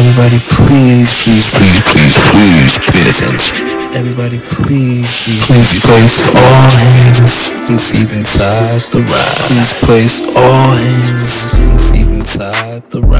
Everybody please, please, please, please, please pay attention. Everybody please, please, please place all hands and feet inside the ride. Please place all hands and feet inside the ride.